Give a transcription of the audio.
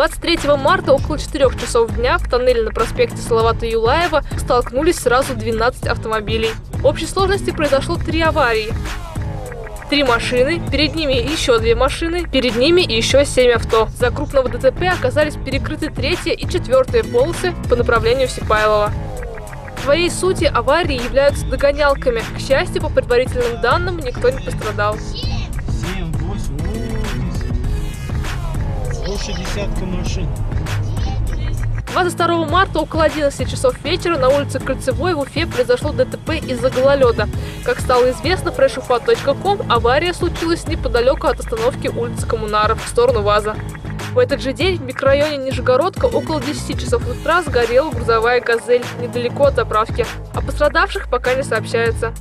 23 марта около 4 часов дня в тоннеле на проспекте Салавата Юлаева столкнулись сразу 12 автомобилей. В общей сложности произошло три аварии. Три машины, перед ними еще две машины, перед ними еще семь авто. За крупного ДТП оказались перекрыты третья и четвертая полосы по направлению в Сипайлово. В своей сути аварии являются догонялками. К счастью, по предварительным данным, никто не пострадал. Больше десятка машин. 22 марта около 11 часов вечера на улице Кольцевой в Уфе произошло ДТП из-за гололеда. Как стало известно freshufa.com, авария случилась неподалеку от остановки улицы Коммунаров в сторону ВАЗа. В этот же день в микрорайоне Нижегородка около 10 часов утра сгорела грузовая «Газель» недалеко от заправки. О пострадавших пока не сообщается.